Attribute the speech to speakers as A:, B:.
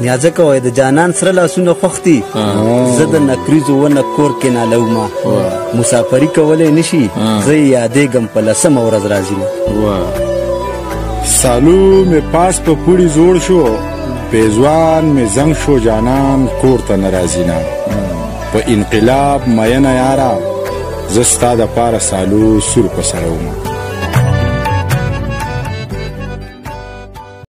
A: یا ځکه وای د جانان سره لاسونه خوختي زه د نکریزو ونه کور کې نه لوما مسافری کولای نشي زه یادېږم په لسم ورځ راځم
B: سالو می پاس په پوری زوړ شو پیزوان می زنګ شو جانان کور ته ناراضی نه په انقلاب مینه یارا زستا د پاره سالو سور په سره ومه